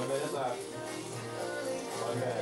Vuelve detrás. Vuelve.